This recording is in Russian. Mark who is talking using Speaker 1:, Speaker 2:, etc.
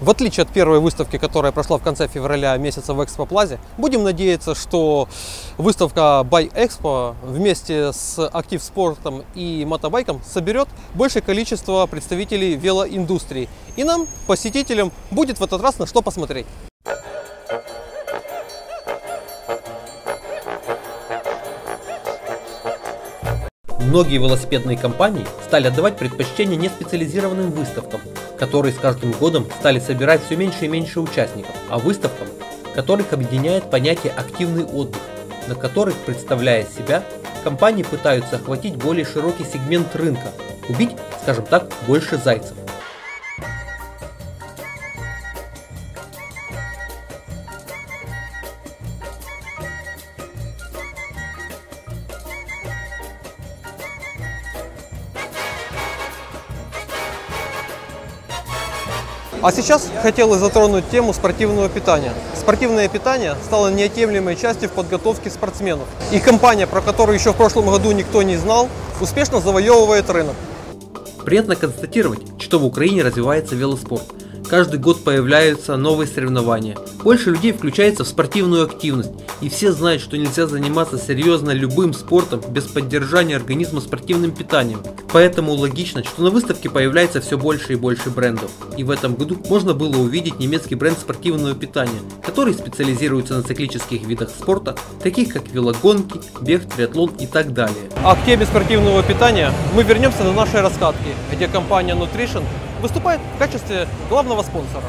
Speaker 1: В отличие от первой выставки, которая прошла в конце февраля месяца в Экспо Плазе, будем надеяться, что выставка Buy Expo вместе с Актив Спортом и мотобайком соберет большее количество представителей велоиндустрии. И нам, посетителям, будет в этот раз на что посмотреть. Многие велосипедные компании стали отдавать предпочтение неспециализированным выставкам, которые с каждым годом стали собирать все меньше и меньше участников, а выставкам, которых объединяет понятие активный отдых, на которых, представляя себя, компании пытаются охватить более широкий сегмент рынка, убить, скажем так, больше зайцев. А сейчас хотелось затронуть тему спортивного питания. Спортивное питание стало неотъемлемой частью в подготовке спортсменов. И компания, про которую еще в прошлом году никто не знал, успешно завоевывает рынок. Приятно констатировать, что в Украине развивается велоспорт. Каждый год появляются новые соревнования. Больше людей включается в спортивную активность, и все знают, что нельзя заниматься серьезно любым спортом без поддержания организма спортивным питанием. Поэтому логично, что на выставке появляется все больше и больше брендов. И в этом году можно было увидеть немецкий бренд спортивного питания, который специализируется на циклических видах спорта, таких как велогонки, бег, триатлон и так далее. А к теме спортивного питания мы вернемся на нашей раскатке, где компания Nutrition выступает в качестве главного спонсора.